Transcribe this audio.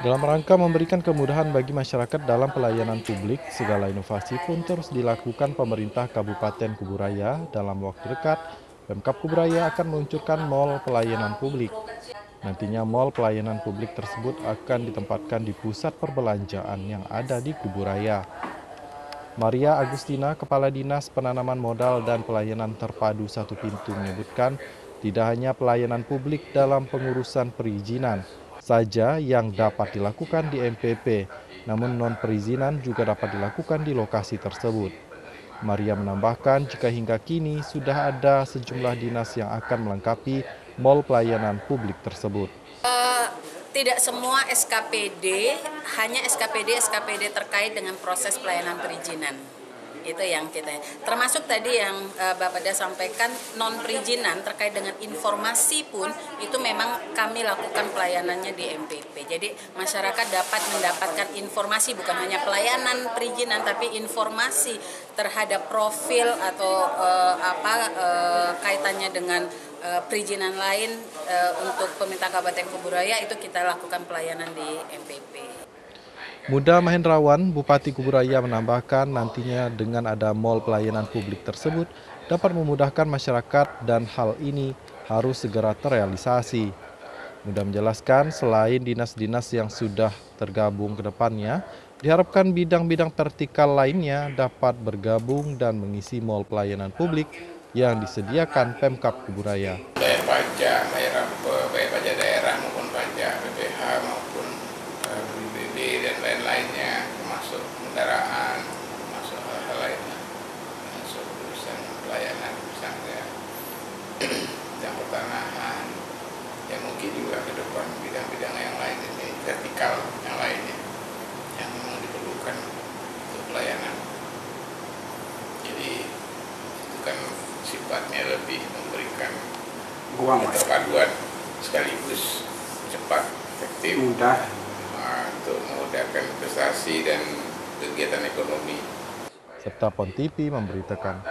Dalam rangka memberikan kemudahan bagi masyarakat dalam pelayanan publik, segala inovasi pun terus dilakukan pemerintah Kabupaten Kuburaya. Dalam waktu dekat, Pemkap Kuburaya akan meluncurkan mall pelayanan publik. Nantinya mall pelayanan publik tersebut akan ditempatkan di pusat perbelanjaan yang ada di Kuburaya. Maria Agustina, Kepala Dinas Penanaman Modal dan Pelayanan Terpadu Satu Pintu menyebutkan, tidak hanya pelayanan publik dalam pengurusan perizinan, saja yang dapat dilakukan di MPP, namun non-perizinan juga dapat dilakukan di lokasi tersebut. Maria menambahkan jika hingga kini sudah ada sejumlah dinas yang akan melengkapi mall pelayanan publik tersebut. Uh, tidak semua SKPD, hanya SKPD-SKPD terkait dengan proses pelayanan perizinan itu yang kita termasuk tadi yang uh, Bapak Dia sampaikan non perizinan terkait dengan informasi pun itu memang kami lakukan pelayanannya di MPP jadi masyarakat dapat mendapatkan informasi bukan hanya pelayanan perizinan tapi informasi terhadap profil atau uh, apa uh, kaitannya dengan uh, perizinan lain uh, untuk pemerintah Kabupaten Kuburaya itu kita lakukan pelayanan di MPP. Muda Mahendrawan, Bupati Kuburaya menambahkan nantinya dengan ada mall pelayanan publik tersebut dapat memudahkan masyarakat dan hal ini harus segera terrealisasi. Muda menjelaskan selain dinas-dinas yang sudah tergabung ke depannya, diharapkan bidang-bidang vertikal lainnya dapat bergabung dan mengisi mall pelayanan publik yang disediakan Pemkap Kuburaya. Dan lain-lainnya termasuk kendaraan termasuk hal-hal lainnya. Termasuk urusan pelayanan misalnya. Yang pertanahan yang mungkin juga ke depan bidang-bidang yang lain ini vertikal yang lainnya yang memang diperlukan untuk pelayanan. Jadi itu kan sifatnya lebih memberikan uang perpaduan sekaligus cepat efektif. Mudah untuk memudahkan investasi dan kegiatan ekonomi. Serta Pontipi memberitakan